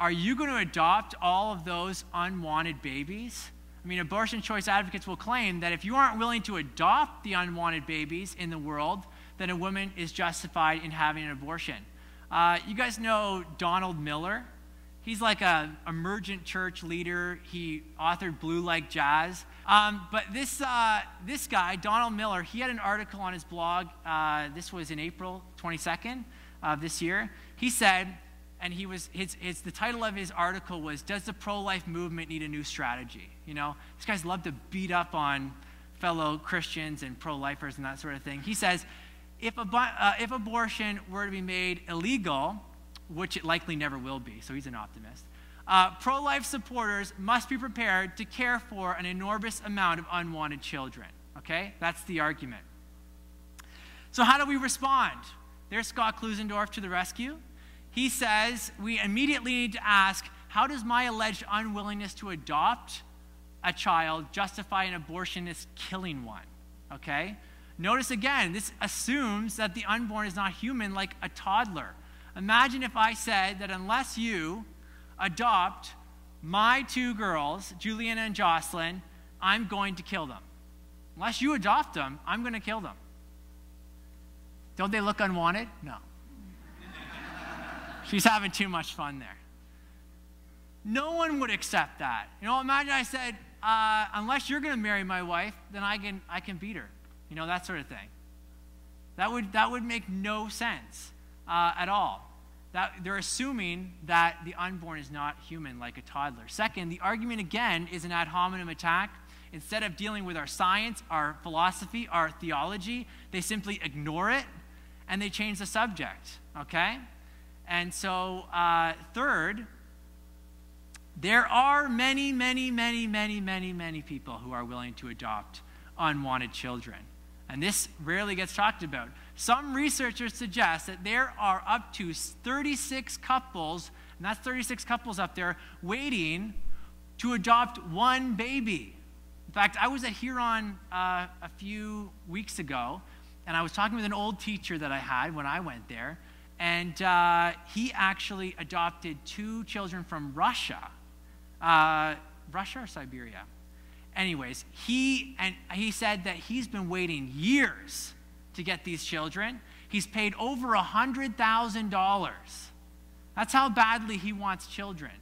are you going to adopt all of those unwanted babies? I mean, abortion choice advocates will claim that if you aren't willing to adopt the unwanted babies in the world, then a woman is justified in having an abortion. Uh, you guys know Donald Miller? He's like a emergent church leader. He authored Blue Like Jazz. Um, but this, uh, this guy, Donald Miller, he had an article on his blog. Uh, this was in April 22nd of this year. He said, and he was his, his, the title of his article was does the pro-life movement need a new strategy? You know these guys love to beat up on fellow christians and pro-lifers and that sort of thing. He says if, uh, if abortion were to be made illegal which it likely never will be so he's an optimist uh, pro-life supporters must be prepared to care for an enormous amount of unwanted children. Okay? That's the argument. So how do we respond? There's scott klusendorf to the rescue he says we immediately need to ask how does my alleged unwillingness to adopt a child justify an abortionist killing one? Okay? Notice again, this assumes that the unborn is not human like a toddler. Imagine if I said that unless you adopt my two girls, Julian and Jocelyn, I'm going to kill them. Unless you adopt them, I'm going to kill them. Don't they look unwanted? No. She's having too much fun there. No one would accept that. You know, imagine I said, uh, unless you're going to marry my wife, then I can, I can beat her. You know, that sort of thing. That would, that would make no sense uh, at all. That, they're assuming that the unborn is not human like a toddler. Second, the argument again is an ad hominem attack. Instead of dealing with our science, our philosophy, our theology, they simply ignore it and they change the subject. Okay? And so, uh, third, there are many, many, many, many, many, many people who are willing to adopt unwanted children. And this rarely gets talked about. Some researchers suggest that there are up to 36 couples, and that's 36 couples up there, waiting to adopt one baby. In fact, I was at Huron uh, a few weeks ago, and I was talking with an old teacher that I had when I went there, and uh, he actually adopted two children from Russia. Uh, Russia or Siberia? Anyways, he, and he said that he's been waiting years to get these children. He's paid over a $100,000. That's how badly he wants children.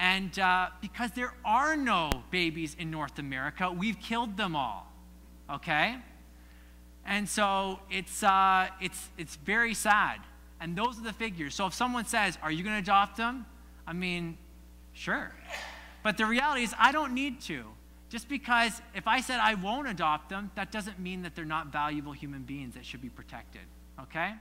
And uh, because there are no babies in North America, we've killed them all. Okay? And so it's, uh, it's, it's very sad. And those are the figures. So if someone says, Are you going to adopt them? I mean, sure. But the reality is, I don't need to. Just because if I said I won't adopt them, that doesn't mean that they're not valuable human beings that should be protected. Okay?